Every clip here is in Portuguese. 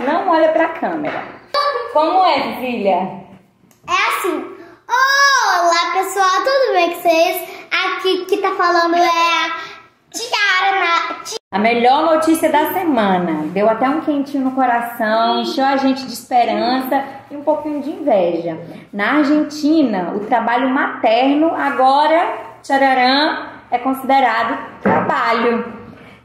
Não olha pra câmera. Como é, filha? É assim. Olá, pessoal, tudo bem com vocês? Aqui que tá falando é a Tiara na... A melhor notícia da semana. Deu até um quentinho no coração, encheu a gente de esperança e um pouquinho de inveja. Na Argentina, o trabalho materno agora, tchararã, é considerado trabalho.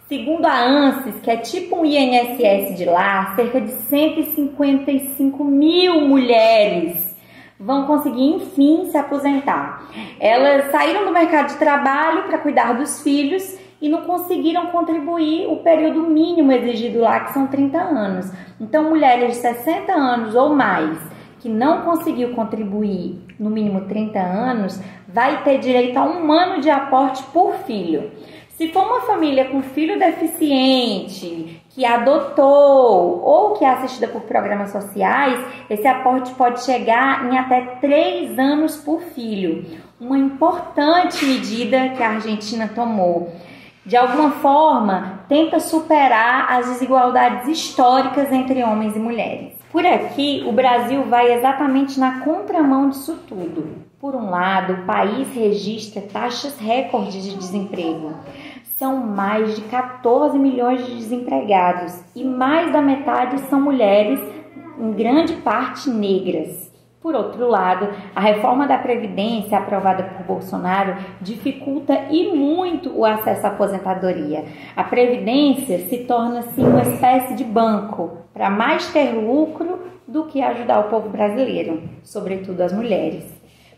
Segundo a ANSES, que é tipo um INSS de lá, cerca de 155 mil mulheres vão conseguir enfim se aposentar. Elas saíram do mercado de trabalho para cuidar dos filhos e não conseguiram contribuir o período mínimo exigido lá, que são 30 anos. Então, mulheres de 60 anos ou mais que não conseguiu contribuir no mínimo 30 anos, vai ter direito a um ano de aporte por filho. Se for uma família com filho deficiente, que adotou ou que é assistida por programas sociais, esse aporte pode chegar em até 3 anos por filho. Uma importante medida que a Argentina tomou. De alguma forma, tenta superar as desigualdades históricas entre homens e mulheres. Por aqui, o Brasil vai exatamente na contramão disso tudo. Por um lado, o país registra taxas recordes de desemprego. São mais de 14 milhões de desempregados e mais da metade são mulheres, em grande parte negras. Por outro lado, a reforma da Previdência aprovada por Bolsonaro dificulta e muito o acesso à aposentadoria. A Previdência se torna assim uma espécie de banco para mais ter lucro do que ajudar o povo brasileiro, sobretudo as mulheres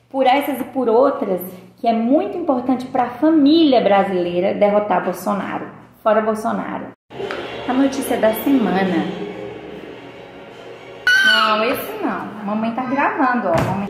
por essas e por outras, que é muito importante para a família brasileira derrotar Bolsonaro. Fora Bolsonaro. A notícia da semana. Não, esse não. A mamãe tá gravando, ó. Mamãe...